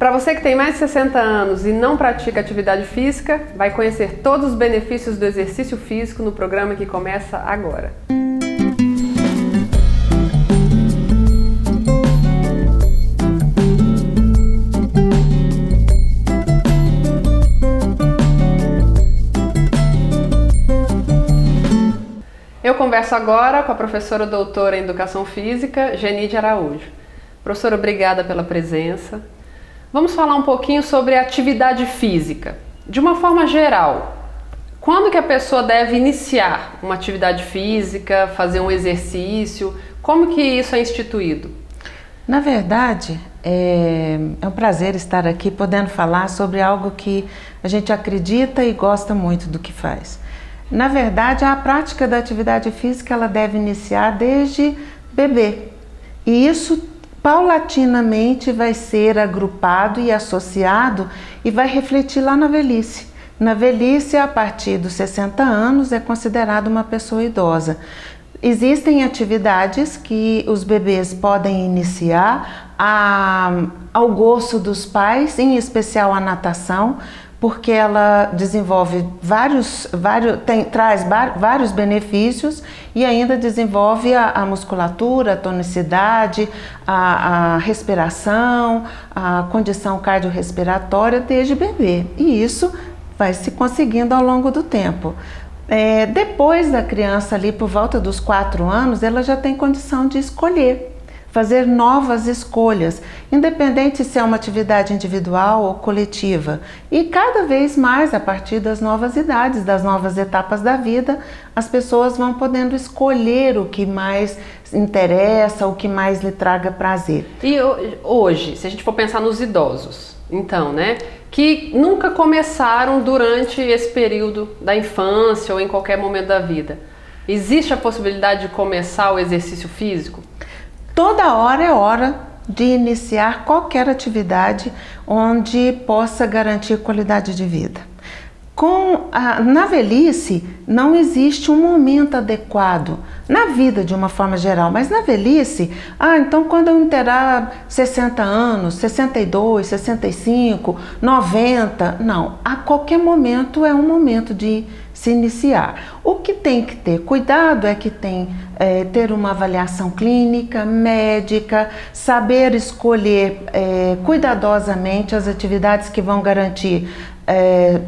Para você que tem mais de 60 anos e não pratica atividade física, vai conhecer todos os benefícios do exercício físico no programa que começa agora. Eu converso agora com a professora doutora em Educação Física, Genide Araújo. Professora, obrigada pela presença. Vamos falar um pouquinho sobre atividade física. De uma forma geral, quando que a pessoa deve iniciar uma atividade física, fazer um exercício? Como que isso é instituído? Na verdade, é, é, um prazer estar aqui podendo falar sobre algo que a gente acredita e gosta muito do que faz. Na verdade, a prática da atividade física ela deve iniciar desde bebê. E isso paulatinamente vai ser agrupado e associado e vai refletir lá na velhice. Na velhice, a partir dos 60 anos, é considerado uma pessoa idosa. Existem atividades que os bebês podem iniciar a, ao gosto dos pais, em especial a natação, porque ela desenvolve vários, vários tem, traz vários benefícios e ainda desenvolve a, a musculatura, a tonicidade, a, a, respiração, a condição cardiorrespiratória desde bebê. E isso vai se conseguindo ao longo do tempo. É, depois da criança ali por volta dos quatro anos, ela já tem condição de escolher fazer novas escolhas, independente se é uma atividade individual ou coletiva. E cada vez mais, a partir das novas idades, das novas etapas da vida, as pessoas vão podendo escolher o que mais interessa, o que mais lhe traga prazer. E hoje, se a gente for pensar nos idosos, então, né, que nunca começaram durante esse período da infância ou em qualquer momento da vida, existe a possibilidade de começar o exercício físico? Toda hora é hora de iniciar qualquer atividade onde possa garantir qualidade de vida. Com a, na velhice não existe um momento adequado na vida de uma forma geral, mas na velhice, ah, então quando eu interar 60 anos, 62, 65, 90, não, a qualquer momento é um momento de se iniciar. O que tem que ter cuidado é que tem é, ter uma avaliação clínica, médica, saber escolher é, cuidadosamente as atividades que vão garantir é,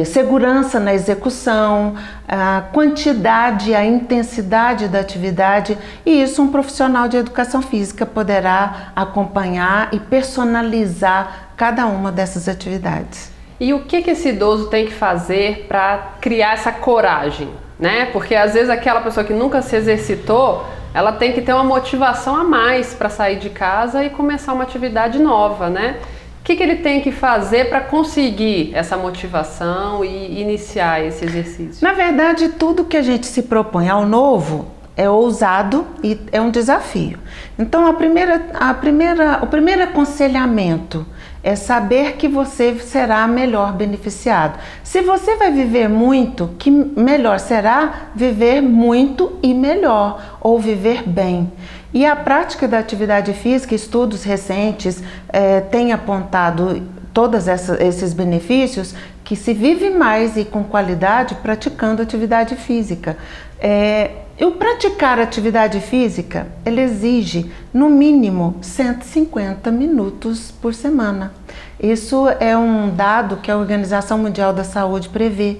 é, segurança na execução, a quantidade, a intensidade da atividade, e isso um profissional de educação física poderá acompanhar e personalizar cada uma dessas atividades. E o que, que esse idoso tem que fazer para criar essa coragem? Né? Porque às vezes aquela pessoa que nunca se exercitou, ela tem que ter uma motivação a mais para sair de casa e começar uma atividade nova, né? O que, que ele tem que fazer para conseguir essa motivação e iniciar esse exercício? Na verdade, tudo que a gente se propõe ao novo é ousado e é um desafio. Então, a primeira, a primeira, o primeiro aconselhamento é saber que você será melhor beneficiado. Se você vai viver muito, que melhor será viver muito e melhor, ou viver bem. E a prática da atividade física, estudos recentes é, têm apontado todos esses benefícios que se vive mais e com qualidade praticando atividade física. É, o praticar atividade física, ele exige no mínimo 150 minutos por semana. Isso é um dado que a Organização Mundial da Saúde prevê,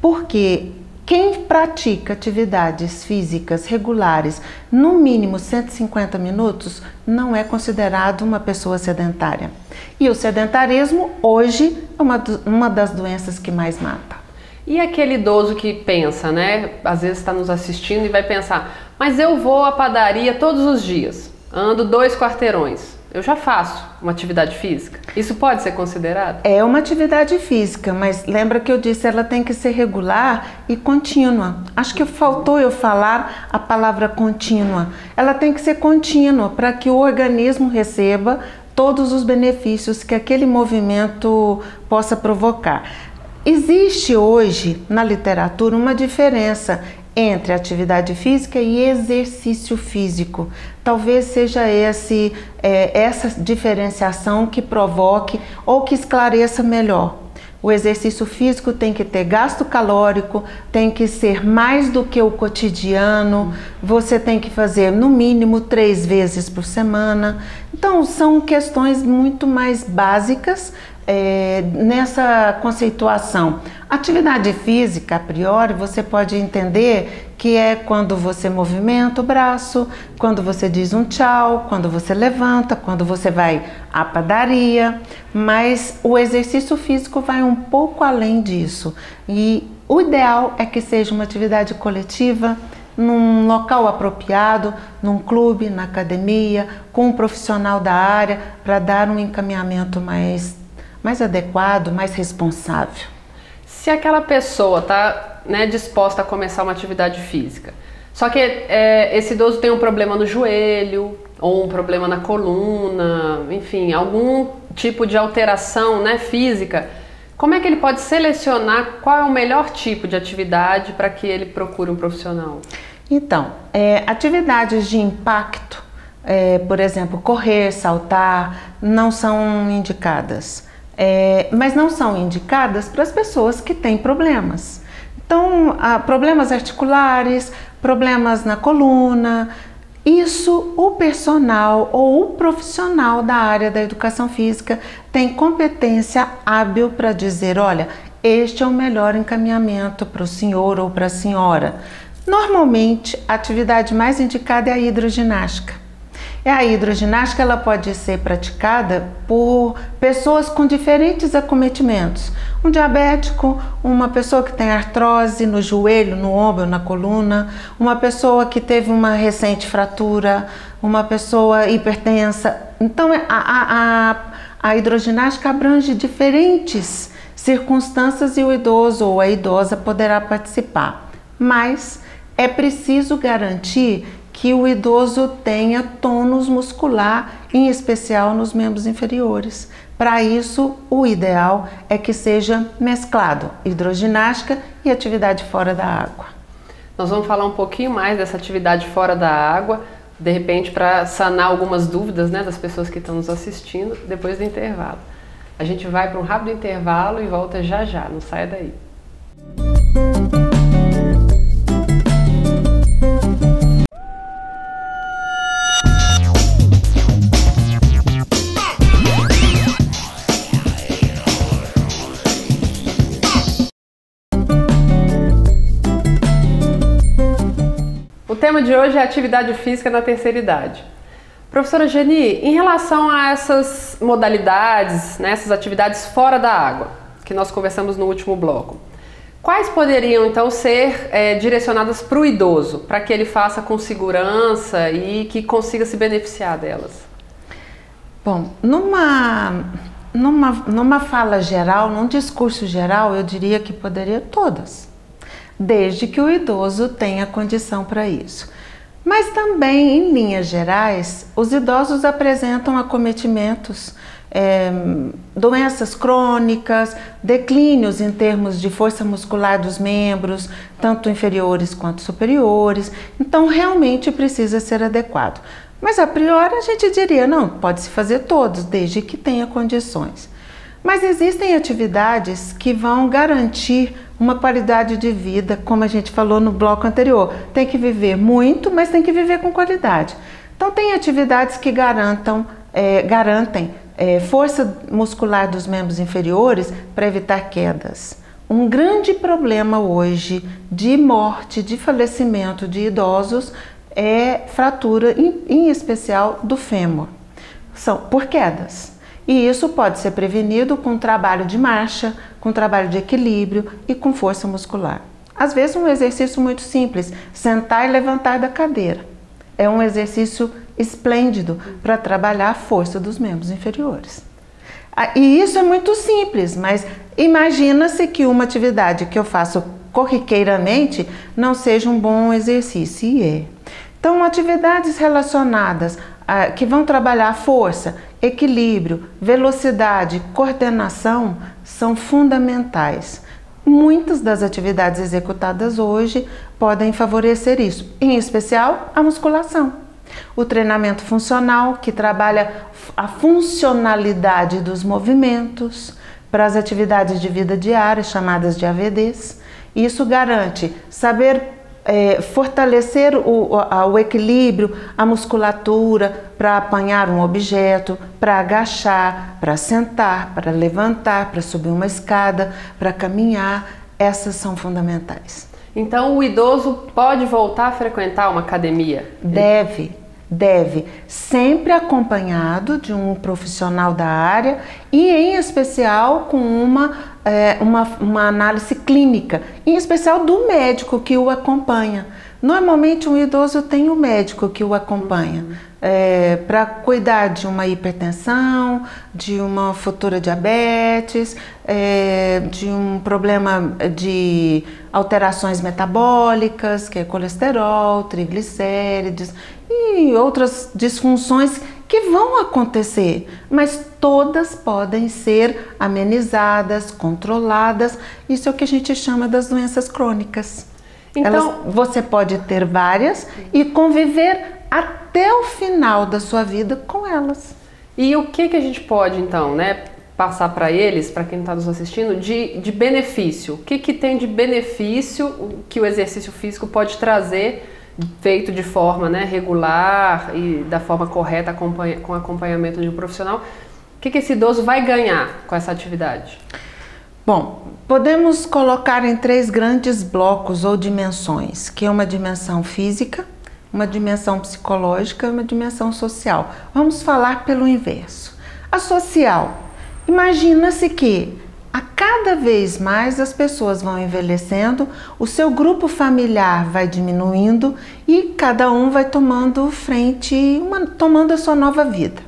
porque quem pratica atividades físicas regulares no mínimo 150 minutos não é considerado uma pessoa sedentária. E o sedentarismo hoje é uma, uma das doenças que mais mata. E aquele idoso que pensa, né? Às vezes está nos assistindo e vai pensar: mas eu vou à padaria todos os dias, ando dois quarteirões. Eu já faço uma atividade física. Isso pode ser considerado? É uma atividade física, mas lembra que eu disse ela tem que ser regular e contínua. Acho que faltou eu falar a palavra contínua. Ela tem que ser contínua para que o organismo receba todos os benefícios que aquele movimento possa provocar. Existe hoje na literatura uma diferença entre atividade física e exercício físico. Talvez seja esse, é, essa diferenciação que provoque ou que esclareça melhor. O exercício físico tem que ter gasto calórico, tem que ser mais do que o cotidiano, você tem que fazer no mínimo três vezes por semana. Então, são questões muito mais básicas é, nessa conceituação. Atividade física, a priori, você pode entender que é quando você movimenta o braço, quando você diz um tchau, quando você levanta, quando você vai à padaria, mas o exercício físico vai um pouco além disso. E o ideal é que seja uma atividade coletiva, num local apropriado, num clube, na academia, com um profissional da área, para dar um encaminhamento mais mais adequado, mais responsável. Se aquela pessoa está né, disposta a começar uma atividade física, só que é, esse idoso tem um problema no joelho ou um problema na coluna, enfim, algum tipo de alteração né, física, como é que ele pode selecionar qual é o melhor tipo de atividade para que ele procure um profissional? Então, é, atividades de impacto, é, por exemplo, correr, saltar, não são indicadas é, mas não são indicadas para as pessoas que têm problemas. Então, problemas articulares, problemas na coluna, isso o personal ou o profissional da área da educação física tem competência hábil para dizer: olha, este é o melhor encaminhamento para o senhor ou para a senhora. Normalmente, a atividade mais indicada é a hidroginástica. É a hidroginástica ela pode ser praticada por pessoas com diferentes acometimentos. Um diabético, uma pessoa que tem artrose no joelho, no ombro, na coluna, uma pessoa que teve uma recente fratura, uma pessoa hipertensa. Então é, a, a, a hidroginástica abrange diferentes circunstâncias e o idoso ou a idosa poderá participar. Mas é preciso garantir que o idoso tenha tônus muscular, em especial nos membros inferiores. Para isso, o ideal é que seja mesclado hidroginástica e atividade fora da água. Nós vamos falar um pouquinho mais dessa atividade fora da água, de repente para sanar algumas dúvidas né, das pessoas que estão nos assistindo depois do intervalo. A gente vai para um rápido intervalo e volta já já, não saia daí. Tema de hoje é atividade física na terceira idade. Professora Geni, em relação a essas modalidades, né, essas atividades fora da água, que nós conversamos no último bloco, quais poderiam então ser é, direcionadas para o idoso, para que ele faça com segurança e que consiga se beneficiar delas? Bom, numa, numa, numa fala geral, num discurso geral, eu diria que poderia todas desde que o idoso tenha condição para isso. Mas também, em linhas gerais, os idosos apresentam acometimentos, é, doenças crônicas, declínios em termos de força muscular dos membros, tanto inferiores quanto superiores, então realmente precisa ser adequado. Mas a priori a gente diria, não, pode-se fazer todos, desde que tenha condições. Mas existem atividades que vão garantir uma qualidade de vida, como a gente falou no bloco anterior. Tem que viver muito, mas tem que viver com qualidade. Então, tem atividades que garantam, é, garantem é, força muscular dos membros inferiores para evitar quedas. Um grande problema hoje de morte, de falecimento de idosos é fratura, em, em especial do fêmur. São por quedas. E isso pode ser prevenido com trabalho de marcha, com trabalho de equilíbrio e com força muscular. Às vezes, um exercício muito simples, sentar e levantar da cadeira. É um exercício esplêndido para trabalhar a força dos membros inferiores. Ah, e isso é muito simples, mas imagina-se que uma atividade que eu faço corriqueiramente não seja um bom exercício, e é. Então, atividades relacionadas a, que vão trabalhar força, equilíbrio, velocidade, coordenação são fundamentais. Muitas das atividades executadas hoje podem favorecer isso, em especial a musculação. O treinamento funcional, que trabalha a funcionalidade dos movimentos para as atividades de vida diária, chamadas de AVDs. Isso garante saber é, fortalecer o, a, o equilíbrio, a musculatura para apanhar um objeto, para agachar, para sentar, para levantar, para subir uma escada, para caminhar. Essas são fundamentais. Então, o idoso pode voltar a frequentar uma academia? Deve, deve, sempre acompanhado de um profissional da área e, em especial, com uma, é, uma, uma análise clínica, em especial do médico que o acompanha. Normalmente, um idoso tem um médico que o acompanha. É, para cuidar de uma hipertensão, de uma futura diabetes, é, de um problema de alterações metabólicas, que é colesterol, triglicérides e outras disfunções que vão acontecer, mas todas podem ser amenizadas, controladas. Isso é o que a gente chama das doenças crônicas. Então, Elas, você pode ter várias e conviver até o final da sua vida com elas. E o que, que a gente pode, então, né, passar para eles, para quem está nos assistindo, de, de benefício? O que, que tem de benefício que o exercício físico pode trazer feito de forma né, regular e da forma correta, com acompanhamento de um profissional, o que, que esse idoso vai ganhar com essa atividade? Bom, podemos colocar em três grandes blocos ou dimensões, que é uma dimensão física, uma dimensão psicológica e uma dimensão social. Vamos falar pelo inverso. A social. Imagina-se que a cada vez mais as pessoas vão envelhecendo, o seu grupo familiar vai diminuindo e cada um vai tomando frente, uma, tomando a sua nova vida.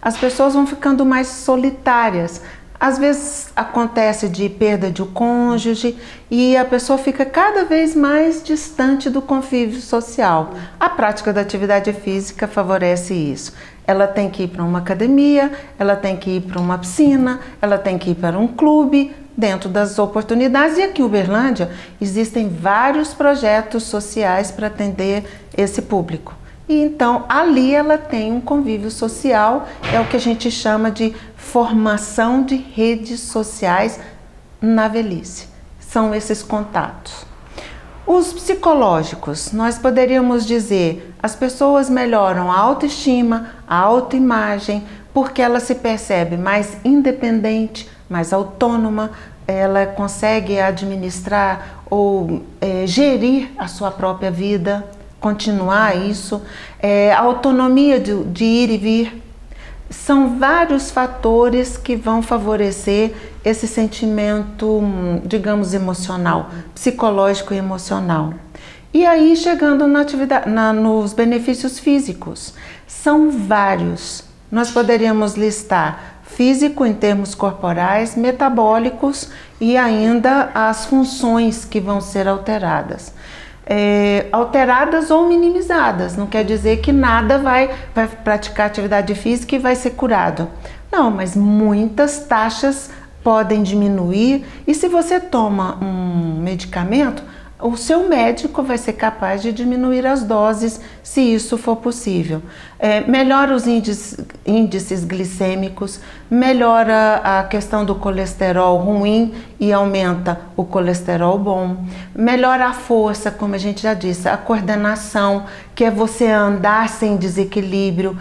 As pessoas vão ficando mais solitárias. Às vezes acontece de perda de um cônjuge e a pessoa fica cada vez mais distante do convívio social. A prática da atividade física favorece isso. Ela tem que ir para uma academia, ela tem que ir para uma piscina, ela tem que ir para um clube, dentro das oportunidades. E aqui em Uberlândia existem vários projetos sociais para atender esse público. E então ali ela tem um convívio social, é o que a gente chama de formação de redes sociais na velhice. São esses contatos. Os psicológicos, nós poderíamos dizer, as pessoas melhoram a autoestima, a autoimagem, porque ela se percebe mais independente, mais autônoma, ela consegue administrar ou é, gerir a sua própria vida, continuar isso, é, a autonomia de, de ir e vir. São vários fatores que vão favorecer esse sentimento, digamos, emocional, psicológico e emocional. E aí, chegando na atividade, na, nos benefícios físicos, são vários. Nós poderíamos listar físico em termos corporais, metabólicos e ainda as funções que vão ser alteradas. É, alteradas ou minimizadas, não quer dizer que nada vai, vai praticar atividade física e vai ser curado. Não, mas muitas taxas podem diminuir e se você toma um medicamento, o seu médico vai ser capaz de diminuir as doses se isso for possível. É, melhora os índices, índices glicêmicos, melhora a questão do colesterol ruim e aumenta o colesterol bom, melhora a força, como a gente já disse, a coordenação, que é você andar sem desequilíbrio,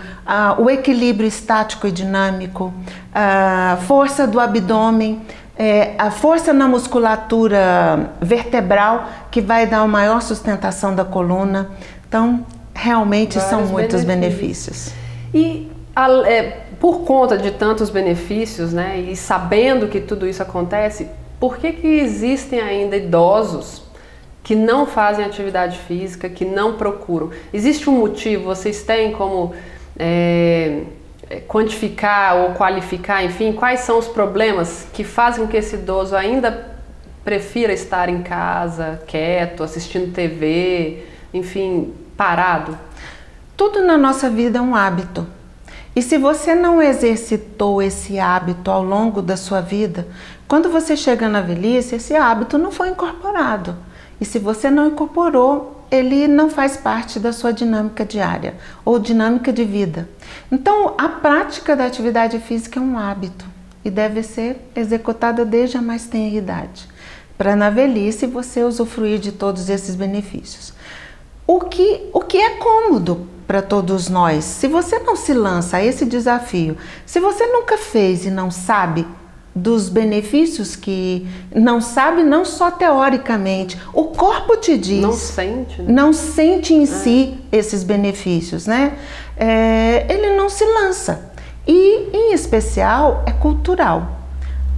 o equilíbrio estático e dinâmico, a força do abdômen é, a força na musculatura vertebral que vai dar uma maior sustentação da coluna. Então, realmente Vários são muitos benefícios. benefícios. E a, é, por conta de tantos benefícios, né, e sabendo que tudo isso acontece, por que, que existem ainda idosos que não fazem atividade física, que não procuram? Existe um motivo? Vocês têm como é, quantificar ou qualificar, enfim, quais são os problemas que fazem com que esse idoso ainda prefira estar em casa, quieto, assistindo TV, enfim, parado? Tudo na nossa vida é um hábito. E se você não exercitou esse hábito ao longo da sua vida, quando você chega na velhice, esse hábito não foi incorporado. E se você não incorporou, ele não faz parte da sua dinâmica diária ou dinâmica de vida. Então, a prática da atividade física é um hábito e deve ser executada desde a mais tenra idade, para na velhice você usufruir de todos esses benefícios. O que, o que é cômodo para todos nós. Se você não se lança a esse desafio, se você nunca fez e não sabe dos benefícios que não sabe não só teoricamente, o corpo te diz. Não sente. Né? Não sente em é. si esses benefícios, né? É, ele não se lança. E, em especial, é cultural.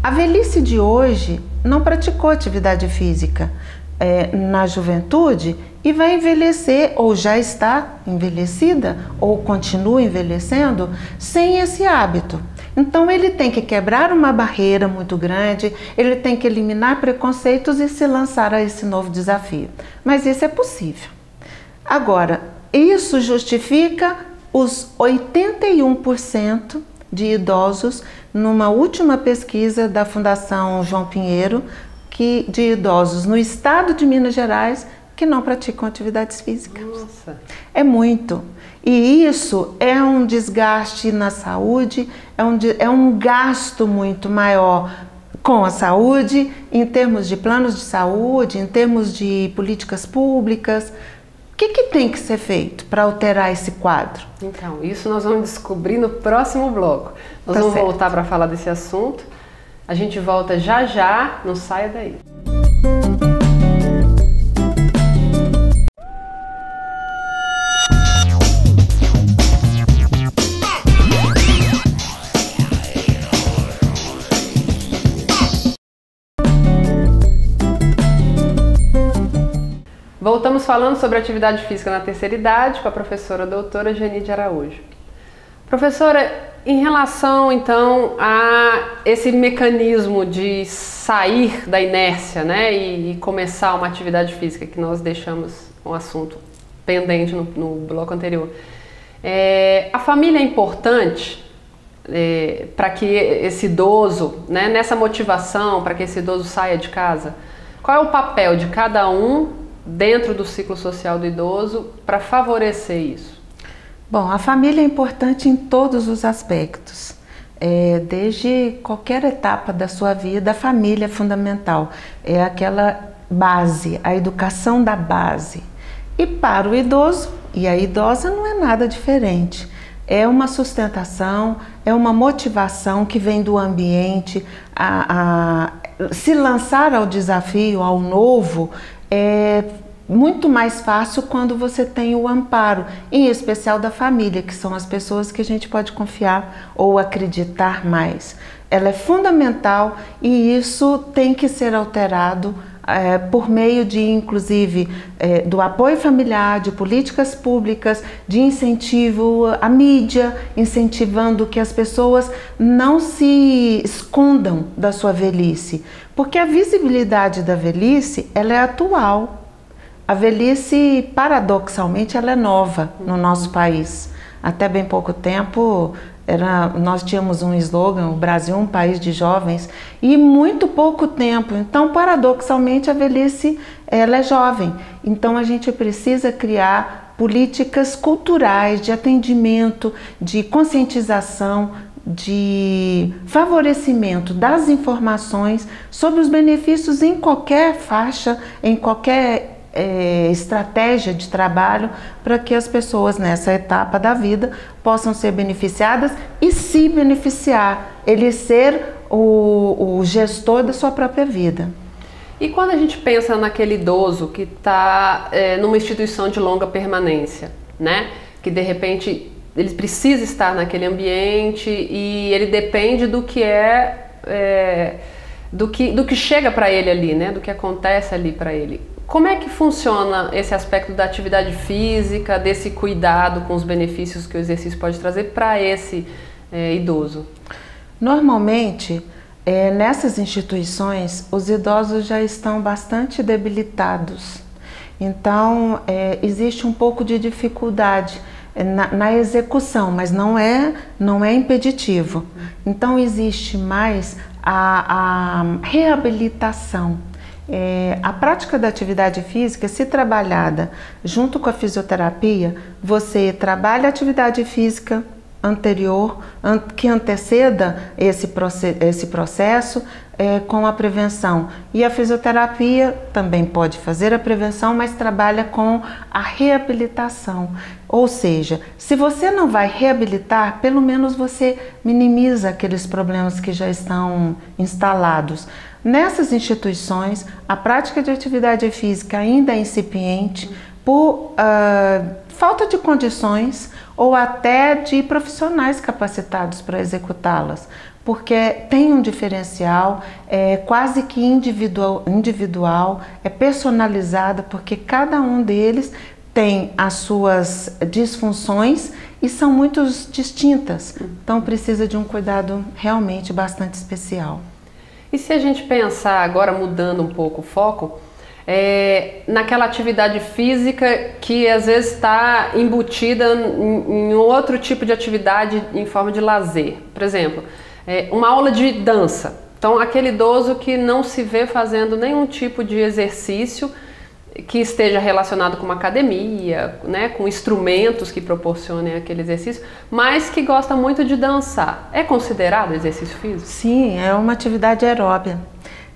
A velhice de hoje não praticou atividade física é, na juventude e vai envelhecer ou já está envelhecida ou continua envelhecendo sem esse hábito. Então ele tem que quebrar uma barreira muito grande, ele tem que eliminar preconceitos e se lançar a esse novo desafio. Mas isso é possível. Agora, isso justifica os 81% de idosos numa última pesquisa da Fundação João Pinheiro, que de idosos no estado de Minas Gerais que não praticam atividades físicas. Nossa. É muito. E isso é um desgaste na saúde, é um, é um gasto muito maior com a saúde, em termos de planos de saúde, em termos de políticas públicas. O que, que tem que ser feito para alterar esse quadro? Então, isso nós vamos descobrir no próximo bloco. Nós tá vamos certo. voltar para falar desse assunto. A gente volta já já, não saia daí. Falando sobre atividade física na terceira idade com a professora doutora Genide Araújo. Professora, em relação então a esse mecanismo de sair da inércia né, e, e começar uma atividade física, que nós deixamos um assunto pendente no, no bloco anterior, é, a família é importante é, para que esse idoso, né, nessa motivação, para que esse idoso saia de casa? Qual é o papel de cada um dentro do ciclo social do idoso para favorecer isso? Bom, a família é importante em todos os aspectos. É, desde qualquer etapa da sua vida, a família é fundamental. É aquela base, a educação da base. E para o idoso e a idosa não é nada diferente. É uma sustentação, é uma motivação que vem do ambiente. A, a, se lançar ao desafio, ao novo, é muito mais fácil quando você tem o amparo, em especial da família, que são as pessoas que a gente pode confiar ou acreditar mais. Ela é fundamental e isso tem que ser alterado é, por meio de, inclusive, é, do apoio familiar, de políticas públicas, de incentivo à mídia, incentivando que as pessoas não se escondam da sua velhice, porque a visibilidade da velhice ela é atual. A velhice, paradoxalmente, ela é nova no nosso país. Até bem pouco tempo, era, nós tínhamos um slogan, o Brasil é um país de jovens, e muito pouco tempo. Então, paradoxalmente, a velhice ela é jovem. Então, a gente precisa criar políticas culturais de atendimento, de conscientização, de favorecimento das informações sobre os benefícios em qualquer faixa, em qualquer é, estratégia de trabalho para que as pessoas nessa etapa da vida possam ser beneficiadas e se beneficiar, ele ser o, o gestor da sua própria vida. E quando a gente pensa naquele idoso que está é, numa instituição de longa permanência, né? Que de repente ele precisa estar naquele ambiente e ele depende do que é, é do que do que chega para ele ali, né? Do que acontece ali para ele. Como é que funciona esse aspecto da atividade física, desse cuidado com os benefícios que o exercício pode trazer para esse é, idoso? Normalmente, é, nessas instituições, os idosos já estão bastante debilitados. Então, é, existe um pouco de dificuldade na, na, execução, mas não é, não é impeditivo. Então existe mais a, a reabilitação. É, a prática da atividade física, se trabalhada junto com a fisioterapia, você trabalha a atividade física anterior, que anteceda esse, esse processo é, com a prevenção. E a fisioterapia também pode fazer a prevenção, mas trabalha com a reabilitação. Ou seja, se você não vai reabilitar, pelo menos você minimiza aqueles problemas que já estão instalados. Nessas instituições, a prática de atividade física ainda é incipiente por uh, falta de condições ou até de profissionais capacitados para executá-las, porque tem um diferencial, é quase que individual, individual, é personalizada, porque cada um deles tem as suas disfunções e são muito distintas. Então precisa de um cuidado realmente bastante especial. E se a gente pensar agora mudando um pouco o foco, é, naquela atividade física que às vezes está embutida em, em, outro tipo de atividade em forma de lazer. Por exemplo, é, uma aula de dança. Então, aquele idoso que não se vê fazendo nenhum tipo de exercício que esteja relacionado com uma academia, né, com instrumentos que proporcionem aquele exercício, mas que gosta muito de dançar. É considerado exercício físico? Sim, é uma atividade aeróbia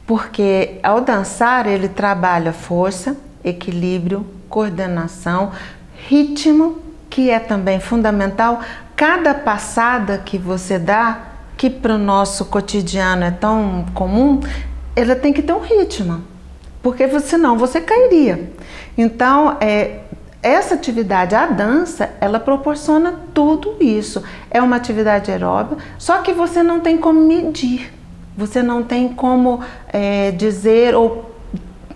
porque ao dançar ele trabalha força, equilíbrio, coordenação, ritmo, que é também fundamental. Cada passada que você dá, que para o nosso cotidiano é tão comum, ela tem que ter um ritmo, porque senão você cairia. Então, é, essa atividade, a dança, ela proporciona tudo isso. É uma atividade aeróbica, só que você não tem como medir. Você não tem como é, dizer ou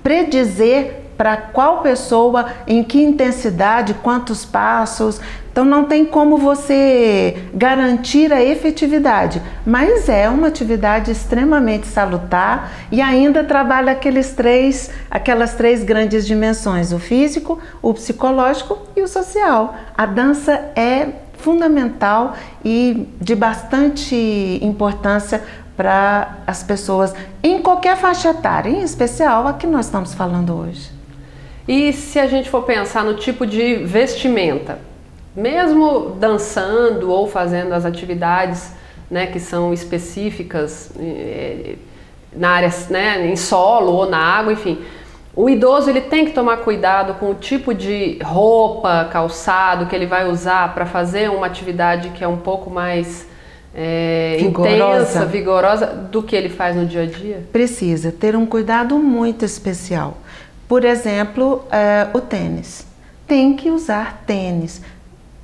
predizer para qual pessoa, em que intensidade, quantos passos. Então não tem como você garantir a efetividade, mas é uma atividade extremamente salutar e ainda trabalha aqueles três, aquelas três grandes dimensões: o físico, o psicológico e o social. A dança é fundamental e de bastante importância para as pessoas em qualquer faixa etária, em especial a que nós estamos falando hoje. E se a gente for pensar no tipo de vestimenta, mesmo dançando ou fazendo as atividades né, que são específicas eh, na área, né, em solo ou na água, enfim, o idoso ele tem que tomar cuidado com o tipo de roupa, calçado que ele vai usar para fazer uma atividade que é um pouco mais é, vigorosa. intensa, vigorosa do que ele faz no dia a dia? Precisa ter um cuidado muito especial. Por exemplo, é, o tênis. Tem que usar tênis.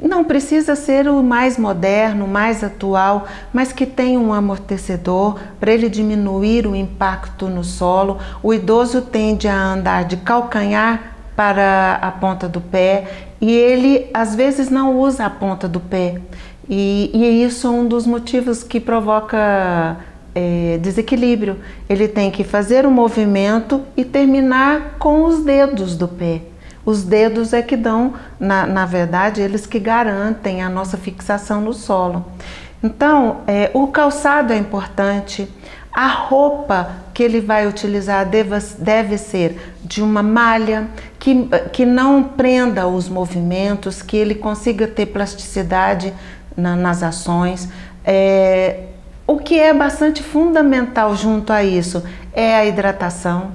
Não precisa ser o mais moderno, mais atual, mas que tenha um amortecedor para ele diminuir o impacto no solo. O idoso tende a andar de calcanhar para a ponta do pé e ele às vezes não usa a ponta do pé. E, e isso é um dos motivos que provoca é, desequilíbrio. Ele tem que fazer o movimento e terminar com os dedos do pé. Os dedos é que dão, na, na verdade, eles que garantem a nossa fixação no solo. Então, é, o calçado é importante, a roupa que ele vai utilizar deve, deve ser de uma malha que, que não prenda os movimentos, que ele consiga ter plasticidade na, nas ações. É, o que é bastante fundamental junto a isso é a hidratação,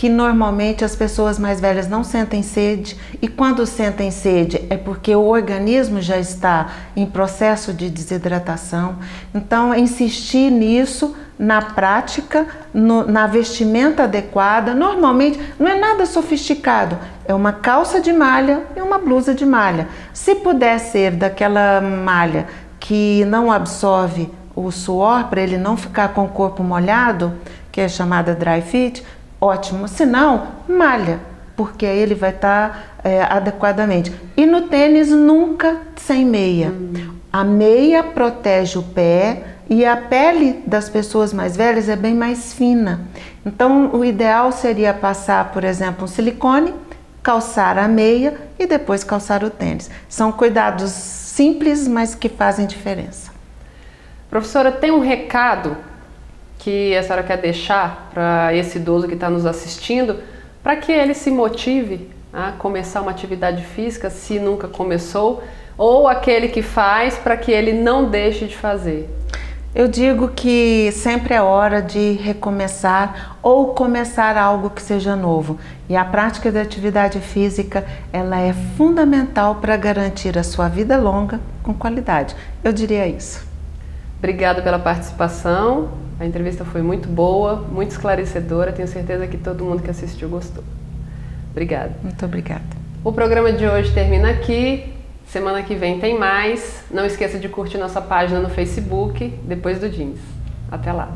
que normalmente as pessoas mais velhas não sentem sede e quando sentem sede é porque o organismo já está em processo de desidratação. Então, insistir nisso na prática, no, na vestimenta adequada, normalmente não é nada sofisticado, é uma calça de malha e uma blusa de malha. Se puder ser daquela malha que não absorve o suor para ele não ficar com o corpo molhado, que é chamada dry fit, ótimo. Se não, malha, porque aí ele vai estar tá, é, adequadamente. E no tênis, nunca sem meia. Hum. A meia protege o pé e a pele das pessoas mais velhas é bem mais fina. Então, o ideal seria passar, por exemplo, um silicone calçar a meia e depois calçar o tênis. São cuidados simples, mas que fazem diferença. Professora, tem um recado que a senhora quer deixar para esse idoso que está nos assistindo, para que ele se motive a começar uma atividade física se nunca começou, ou aquele que faz para que ele não deixe de fazer? Eu digo que sempre é hora de recomeçar ou começar algo que seja novo. E a prática da atividade física, ela é fundamental para garantir a sua vida longa com qualidade. Eu diria isso. Obrigada pela participação. A entrevista foi muito boa, muito esclarecedora. Tenho certeza que todo mundo que assistiu gostou. Obrigada. Muito obrigada. O programa de hoje termina aqui. Semana que vem tem mais. Não esqueça de curtir nossa página no Facebook, depois do Jeans. Até lá!